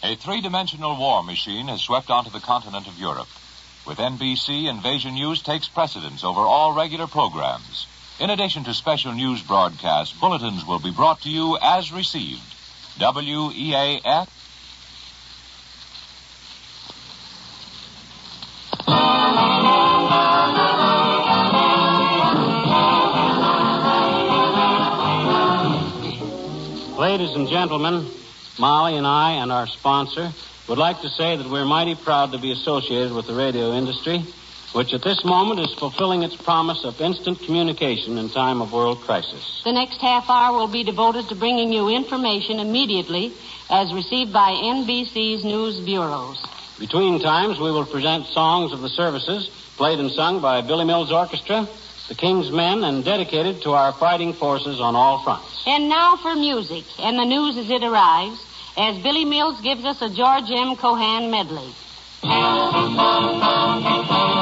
A three dimensional war machine has swept onto the continent of Europe. With NBC, Invasion News takes precedence over all regular programs. In addition to special news broadcasts, bulletins will be brought to you as received. WEAF. Ladies and gentlemen, Molly and I and our sponsor would like to say that we're mighty proud to be associated with the radio industry, which at this moment is fulfilling its promise of instant communication in time of world crisis. The next half hour will be devoted to bringing you information immediately as received by NBC's news bureaus. Between times, we will present songs of the services played and sung by Billy Mills Orchestra, the King's Men, and dedicated to our fighting forces on all fronts. And now for music and the news as it arrives, as Billy Mills gives us a George M. Cohan medley.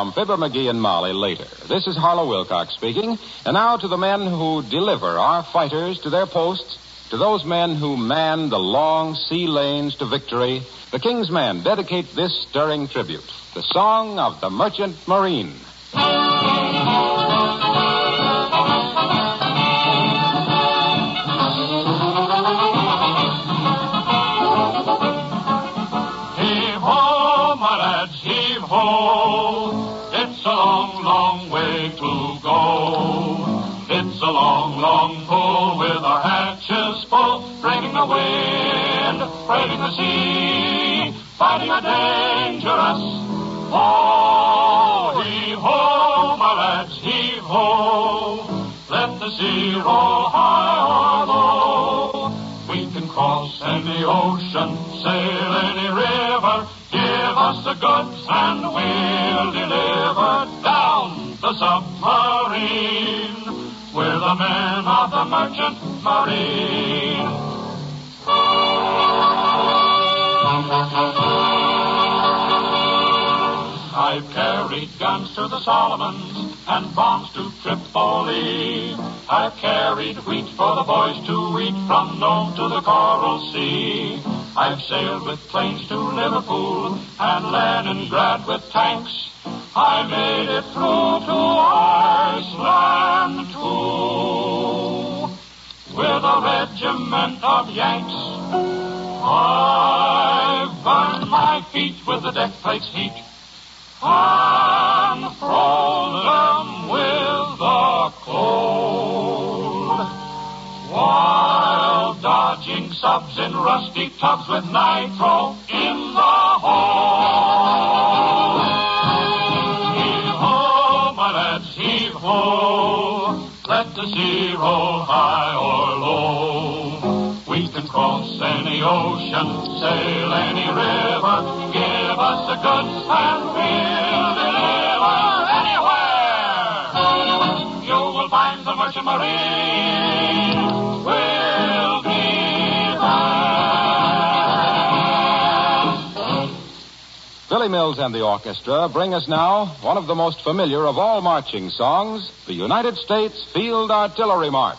from Fibber McGee and Molly later. This is Harlow Wilcox speaking. And now to the men who deliver our fighters to their posts, to those men who man the long sea lanes to victory, the King's Men dedicate this stirring tribute, the song of the Merchant Marine. Long, long pull with our hatches full, bringing the wind, braving the sea, fighting a dangerous Oh, heave ho, my lads, heave ho. Let the sea roll high or low. We can cross any ocean, sail any river. Give us the goods and we'll deliver down the submarine. We're the men of the merchant marine. I've carried guns to the Solomons and bombs to Tripoli. I've carried wheat for the boys to eat from Nome to the Coral Sea. I've sailed with planes to Liverpool and Leningrad with tanks. I made it through to Iceland too with a regiment of Yanks. I've burned my feet with the deck plate's heat and froze them with cold. While dodging subs in rusty tubs with nitro in the hold. Heave ho, my lads, heave ho. Let the sea roll high or low. We can cross any ocean, sail any river. Give us a good and Billy Mills and the orchestra bring us now one of the most familiar of all marching songs, the United States Field Artillery March.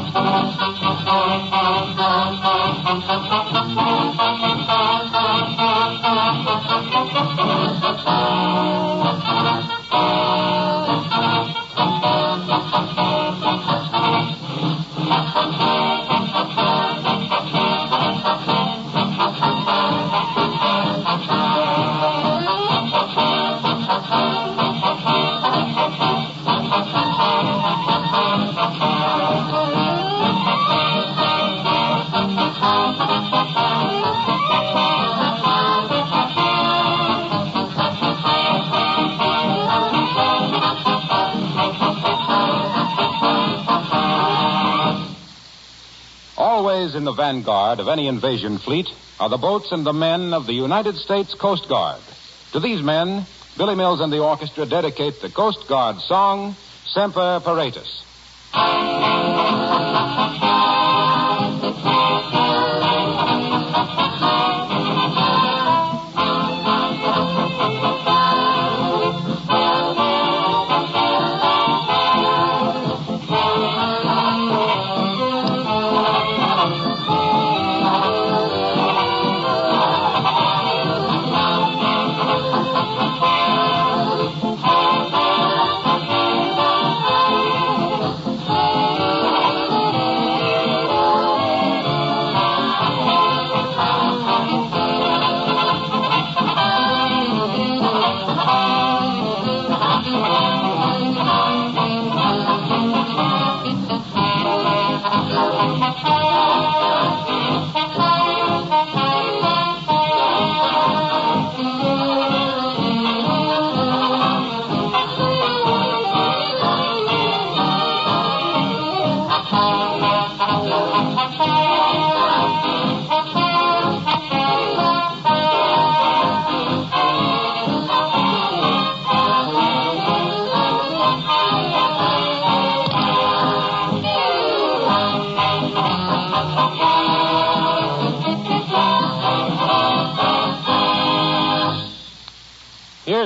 Always in the vanguard of any invasion fleet are the boats and the men of the United States Coast Guard. To these men, Billy Mills and the orchestra dedicate the Coast Guard song, Semper Paratus.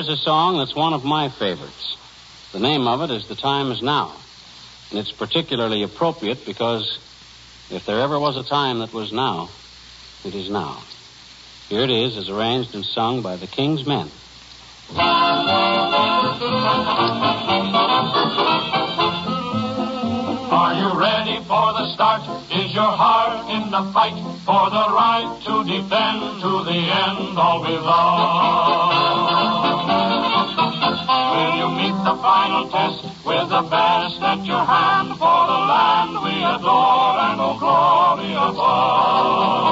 Here's a song that's one of my favorites. The name of it is The Time Is Now. And it's particularly appropriate because if there ever was a time that was now, it is now. Here it is, as arranged and sung by the King's Men. Are you ready for the start? Is your heart in the fight for the right to defend to the end all we love? You meet the final test with the best at your hand for the land we adore and oh glory above.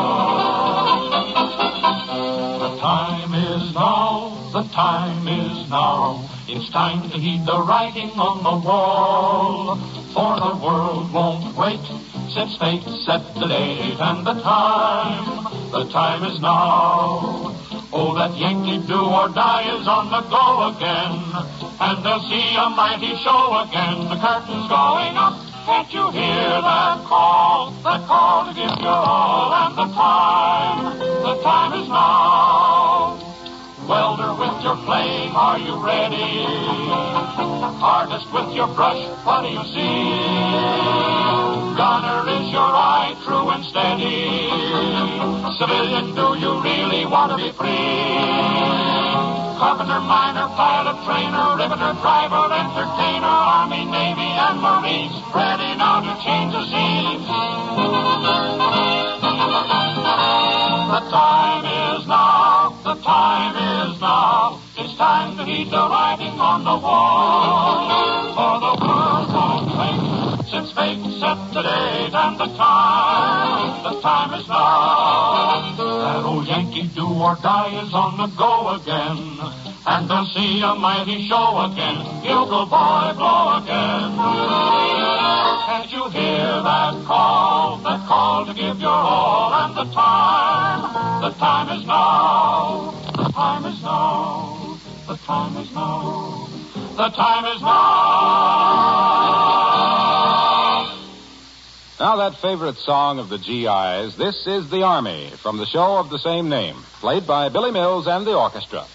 The time is now, the time is now. It's time to heed the writing on the wall, for the world won't wait since fate set the date and the time. The time is now. Oh, that Yankee do or die is on the go again. And they'll see a mighty show again. The curtain's going up. Can't you hear that call? That call to give your all. And the time, the time is now. Welder with your flame, are you ready? Artist with your brush, what do you see? Gunner is your eye, true and steady. Civilian, do you really want to be free? Carpenter, miner, pilot, trainer, riveter, driver, entertainer, Army, Navy, and Marines, ready now to change the scenes. The time is now, the time is now. It's time to heed the writing on the wall. For the since fate set the date and the time. The time is now. That old Yankee do or die is on the go again. And they'll see a mighty show again. Bugle boy, blow again. Can't you hear that call? That call to give your all. And the time, the time is now. The time is now. The time is now. The time is now. Now, that favorite song of the GIs, This is the Army, from the show of the same name, played by Billy Mills and the orchestra.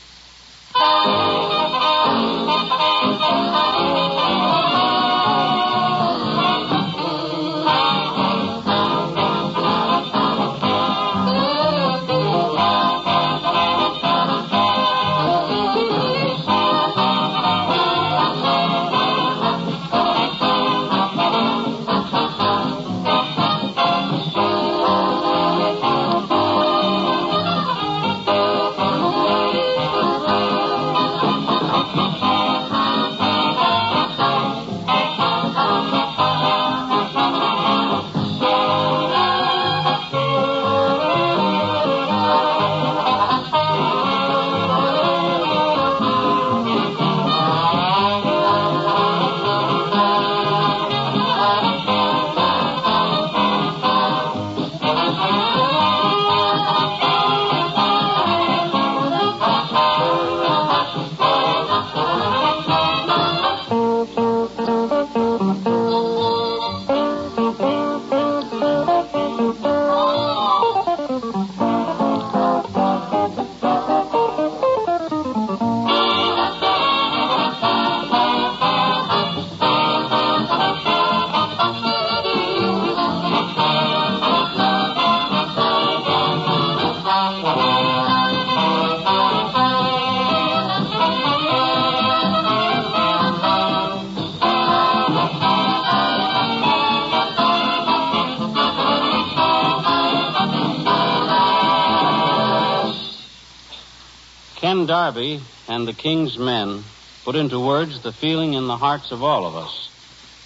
Darby and the King's Men put into words the feeling in the hearts of all of us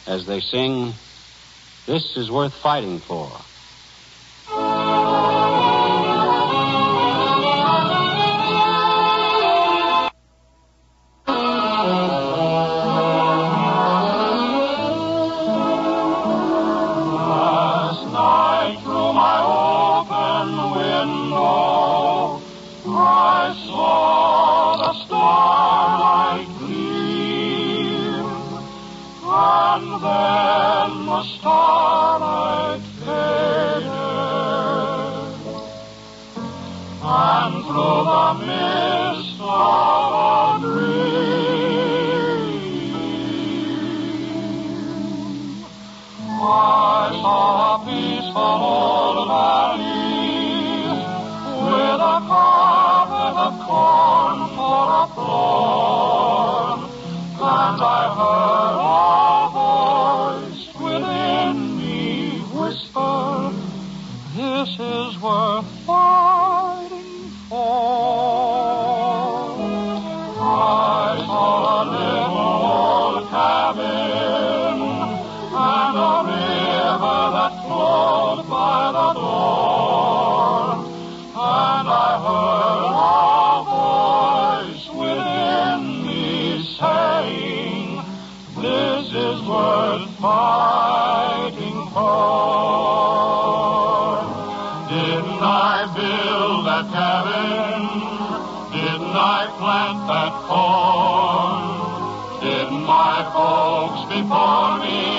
as they sing, This is worth fighting for. And through the mist of a dream. I saw a peaceful old valley with a carpet of corn for a floor, and I heard cabin? Didn't I plant that corn? Didn't my folks before me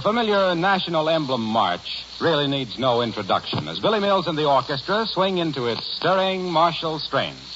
The familiar national emblem march really needs no introduction as Billy Mills and the orchestra swing into its stirring martial strains.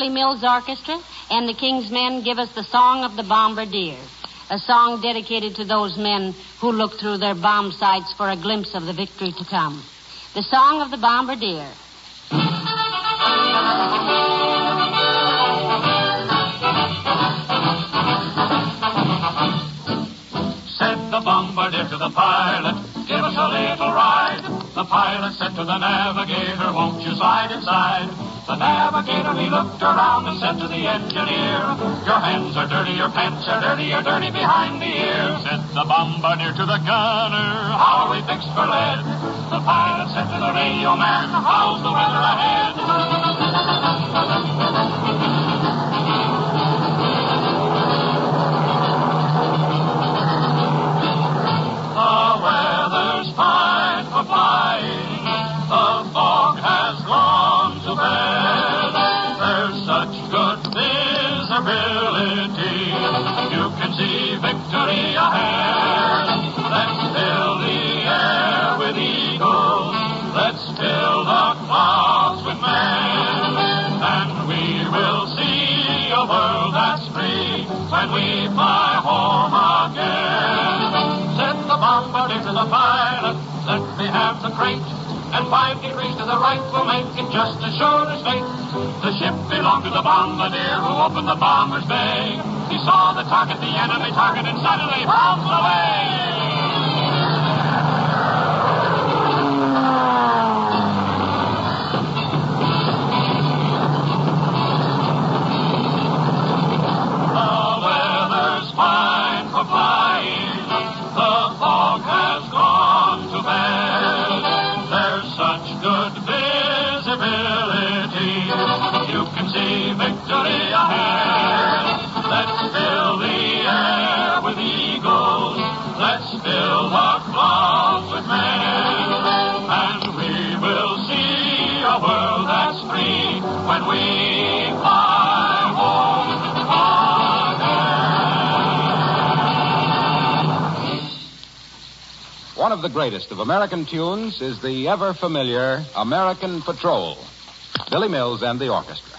Billy Mills Orchestra and the King's Men give us the Song of the Bombardier, a song dedicated to those men who look through their bomb sights for a glimpse of the victory to come. The Song of the Bombardier. Said the bombardier to the pilot, give us a little ride. The pilot said to the navigator, won't you slide inside? The navigator, he looked around and said to the engineer, your hands are dirty, your pants are dirty, you're dirty behind the ears. Said the bombardier to the gunner, how are we fixed for lead. The pilot said to the radio man, how's the weather ahead? To the pilot. Let me have the crate. And five degrees to the right will make it just as sure as fate. The ship belonged to the bombardier who opened the bomber's bay. He saw the target, the enemy target, and suddenly bombs away. The greatest of American tunes is the ever familiar American Patrol. Billy Mills and the orchestra.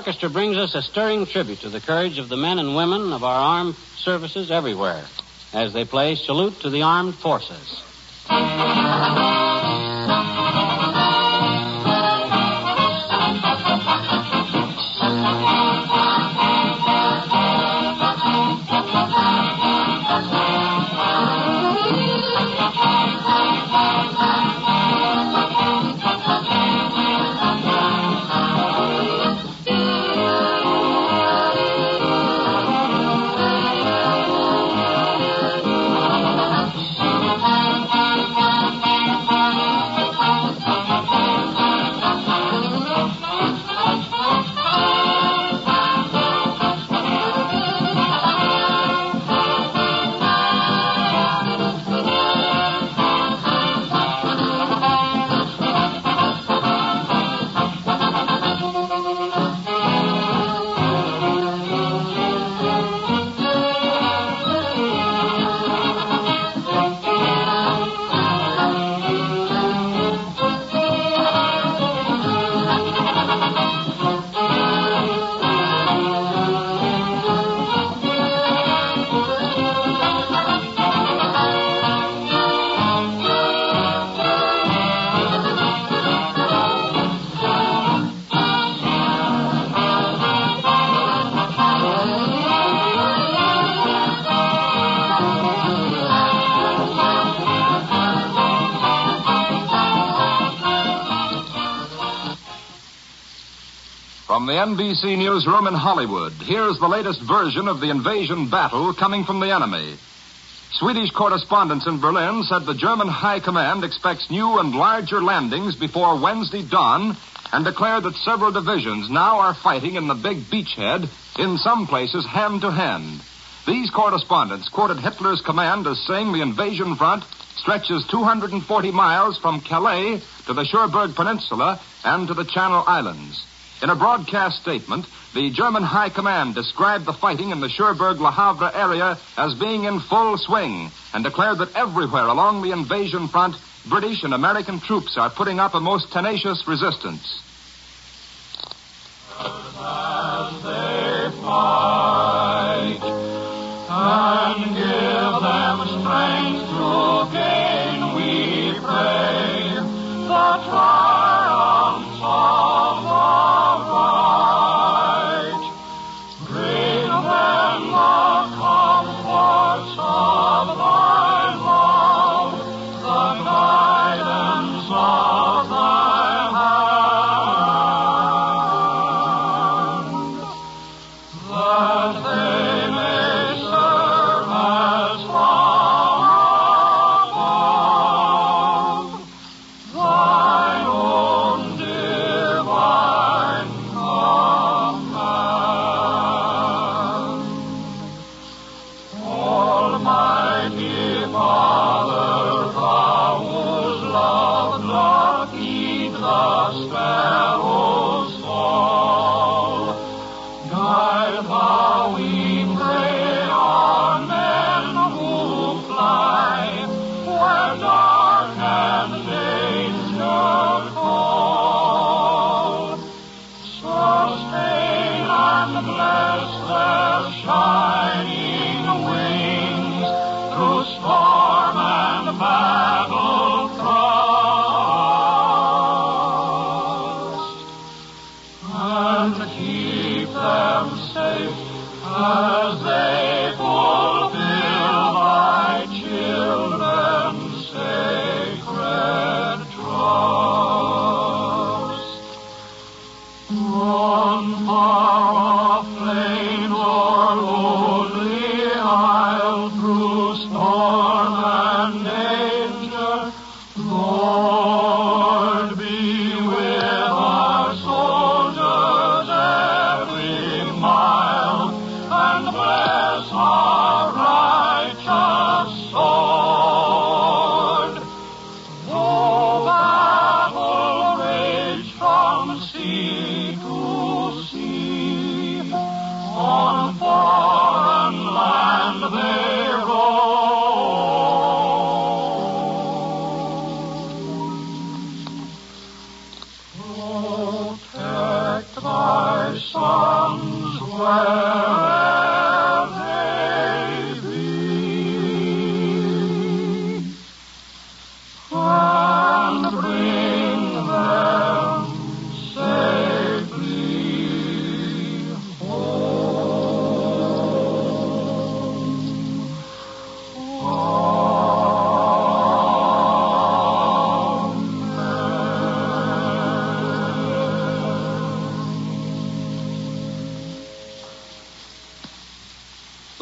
Orchestra brings us a stirring tribute to the courage of the men and women of our armed services everywhere as they play Salute to the Armed Forces. NBC newsroom in Hollywood, here's the latest version of the invasion battle coming from the enemy. Swedish correspondents in Berlin said the German High Command expects new and larger landings before Wednesday dawn and declared that several divisions now are fighting in the big beachhead, in some places hand to hand. These correspondents quoted Hitler's command as saying the invasion front stretches 240 miles from Calais to the Cherbourg Peninsula and to the Channel Islands. In a broadcast statement, the German High Command described the fighting in the Cherbourg Le Havre area as being in full swing and declared that everywhere along the invasion front, British and American troops are putting up a most tenacious resistance. Fight and give them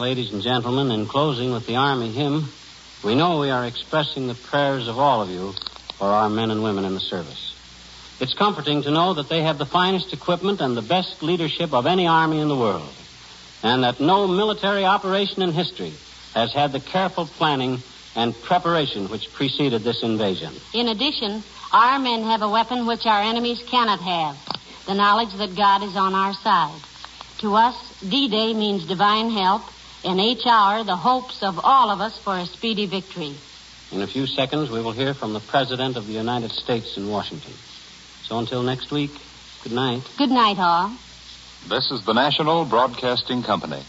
Ladies and gentlemen, in closing with the Army hymn, we know we are expressing the prayers of all of you for our men and women in the service. It's comforting to know that they have the finest equipment and the best leadership of any army in the world, and that no military operation in history has had the careful planning and preparation which preceded this invasion. In addition, our men have a weapon which our enemies cannot have the knowledge that God is on our side. To us, D Day means divine help, and each hour, the hopes of all of us for a speedy victory. In a few seconds, we will hear from the President of the United States in Washington. So until next week, good night. Good night, all. This is the National Broadcasting Company.